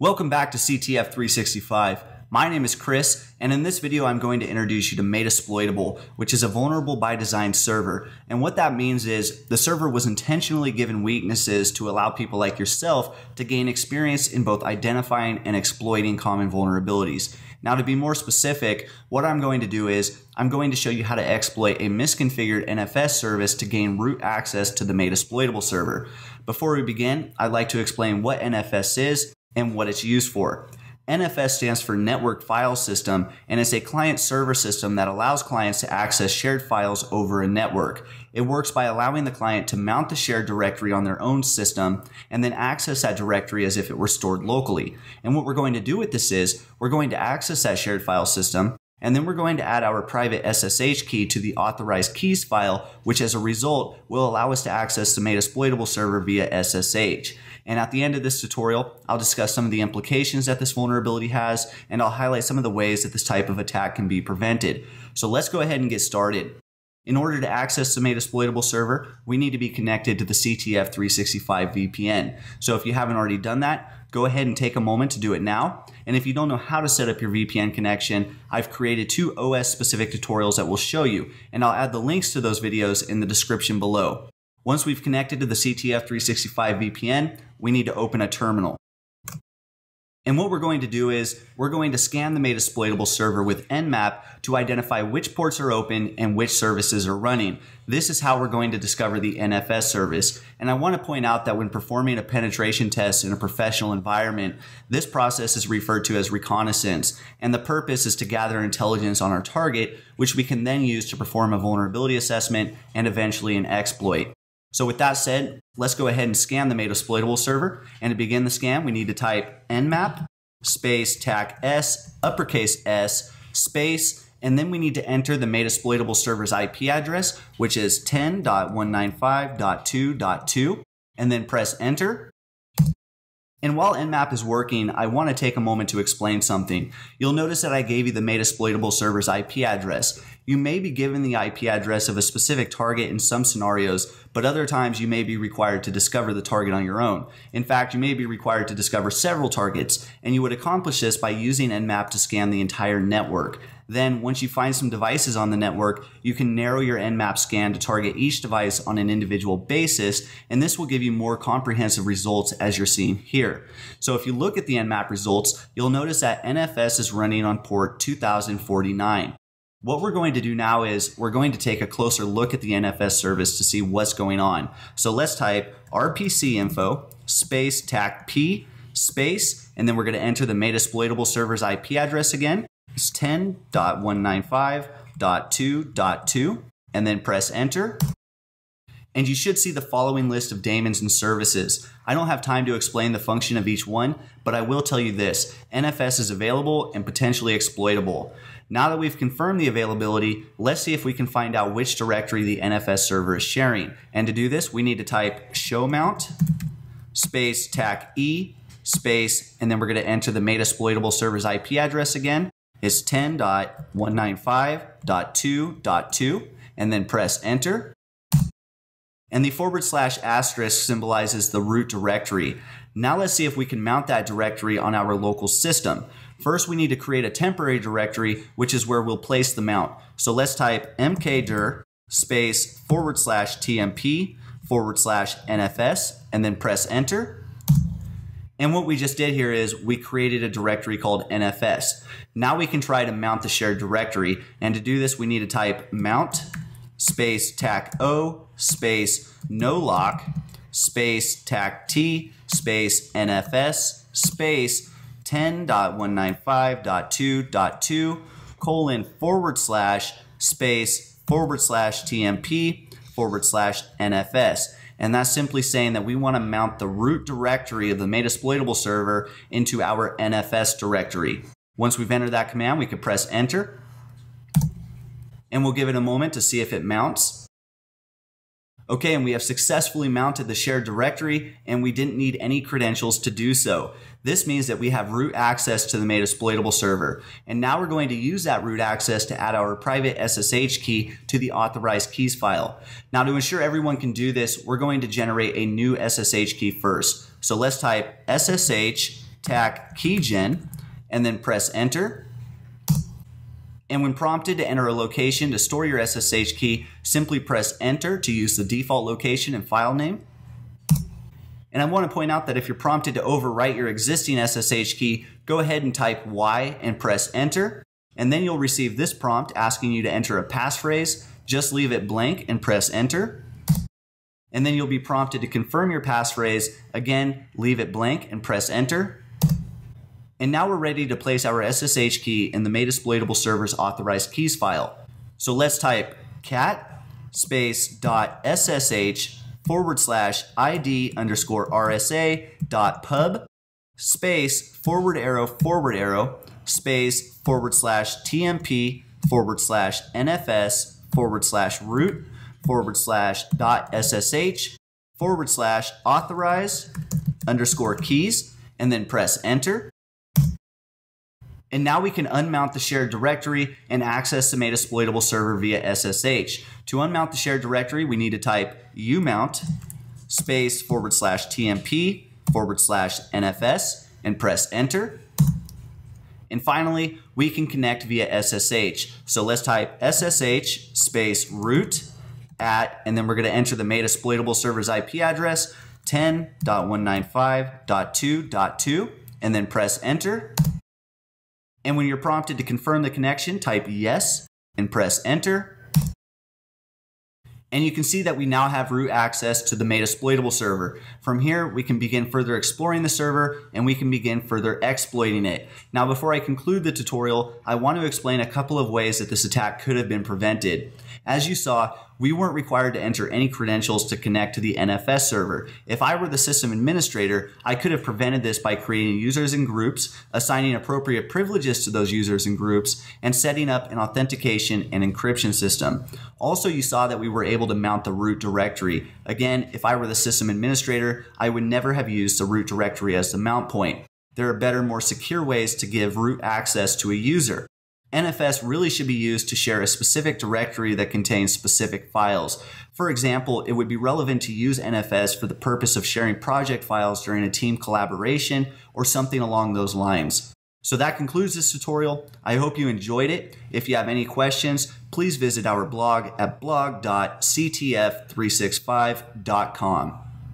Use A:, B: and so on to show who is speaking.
A: Welcome back to CTF 365. My name is Chris, and in this video, I'm going to introduce you to Metasploitable, which is a vulnerable by design server. And what that means is the server was intentionally given weaknesses to allow people like yourself to gain experience in both identifying and exploiting common vulnerabilities. Now, to be more specific, what I'm going to do is I'm going to show you how to exploit a misconfigured NFS service to gain root access to the Metasploitable server. Before we begin, I'd like to explain what NFS is and what it's used for. NFS stands for Network File System and it's a client server system that allows clients to access shared files over a network. It works by allowing the client to mount the shared directory on their own system and then access that directory as if it were stored locally. And what we're going to do with this is we're going to access that shared file system and then we're going to add our private SSH key to the authorized keys file, which as a result will allow us to access the Metasploitable server via SSH. And at the end of this tutorial, I'll discuss some of the implications that this vulnerability has, and I'll highlight some of the ways that this type of attack can be prevented. So let's go ahead and get started. In order to access the Made Exploitable server, we need to be connected to the CTF 365 VPN. So if you haven't already done that, go ahead and take a moment to do it now. And if you don't know how to set up your VPN connection, I've created two OS specific tutorials that will show you, and I'll add the links to those videos in the description below. Once we've connected to the CTF 365 VPN, we need to open a terminal. And what we're going to do is we're going to scan the Metasploitable server with Nmap to identify which ports are open and which services are running. This is how we're going to discover the NFS service. And I want to point out that when performing a penetration test in a professional environment, this process is referred to as reconnaissance. And the purpose is to gather intelligence on our target, which we can then use to perform a vulnerability assessment and eventually an exploit. So with that said, let's go ahead and scan the made exploitable server. And to begin the scan, we need to type nmap space tac s uppercase s space and then we need to enter the made exploitable server's IP address, which is 10.195.2.2, and then press enter. And while Nmap is working, I want to take a moment to explain something. You'll notice that I gave you the made exploitable server's IP address. You may be given the IP address of a specific target in some scenarios, but other times you may be required to discover the target on your own. In fact, you may be required to discover several targets, and you would accomplish this by using Nmap to scan the entire network. Then, once you find some devices on the network, you can narrow your Nmap scan to target each device on an individual basis, and this will give you more comprehensive results as you're seeing here. So if you look at the Nmap results, you'll notice that NFS is running on port 2049. What we're going to do now is we're going to take a closer look at the NFS service to see what's going on. So let's type rpc info space tac p space, and then we're going to enter the made exploitable server's IP address again. It's 10.195.2.2, and then press enter. And you should see the following list of daemons and services. I don't have time to explain the function of each one, but I will tell you this NFS is available and potentially exploitable. Now that we've confirmed the availability, let's see if we can find out which directory the NFS server is sharing. And to do this, we need to type show mount space tac e space, and then we're going to enter the made exploitable server's IP address again. It's 10.195.2.2, and then press enter. And the forward slash asterisk symbolizes the root directory. Now let's see if we can mount that directory on our local system. First, we need to create a temporary directory, which is where we'll place the mount. So let's type mkdir space forward slash tmp forward slash nfs and then press enter. And what we just did here is we created a directory called NFS. Now we can try to mount the shared directory. And to do this, we need to type mount space tac o space no lock space tac t space nfs space 10.195.2.2 colon forward slash space forward slash tmp forward slash nfs and that's simply saying that we want to mount the root directory of the made exploitable server into our NFS directory. Once we've entered that command, we can press enter and we'll give it a moment to see if it mounts. Okay, and we have successfully mounted the shared directory and we didn't need any credentials to do so. This means that we have root access to the made exploitable server. And now we're going to use that root access to add our private SSH key to the authorized keys file. Now to ensure everyone can do this, we're going to generate a new SSH key first. So let's type SSH tac keygen, and then press enter. And when prompted to enter a location to store your SSH key, simply press enter to use the default location and file name. And I want to point out that if you're prompted to overwrite your existing SSH key, go ahead and type Y and press enter. And then you'll receive this prompt asking you to enter a passphrase. Just leave it blank and press enter. And then you'll be prompted to confirm your passphrase. Again, leave it blank and press enter. And now we're ready to place our SSH key in the Metasploitable server's authorized keys file. So let's type cat space dot ssh forward slash id underscore rsa dot pub space forward arrow forward arrow space forward slash tmp forward slash nfs forward slash root forward slash dot ssh forward slash authorize underscore keys and then press enter. And now we can unmount the shared directory and access the made exploitable server via SSH. To unmount the shared directory, we need to type umount space forward slash tmp forward slash nfs and press enter. And finally, we can connect via SSH. So let's type SSH space root at, and then we're going to enter the made exploitable server's IP address 10.195.2.2 and then press enter. And when you're prompted to confirm the connection, type yes and press enter. And you can see that we now have root access to the Metasploitable server. From here, we can begin further exploring the server and we can begin further exploiting it. Now, before I conclude the tutorial, I want to explain a couple of ways that this attack could have been prevented. As you saw, we weren't required to enter any credentials to connect to the NFS server. If I were the system administrator, I could have prevented this by creating users and groups, assigning appropriate privileges to those users and groups, and setting up an authentication and encryption system. Also, you saw that we were able to mount the root directory. Again, if I were the system administrator, I would never have used the root directory as the mount point. There are better, more secure ways to give root access to a user. NFS really should be used to share a specific directory that contains specific files. For example, it would be relevant to use NFS for the purpose of sharing project files during a team collaboration or something along those lines. So that concludes this tutorial. I hope you enjoyed it. If you have any questions, please visit our blog at blog.ctf365.com.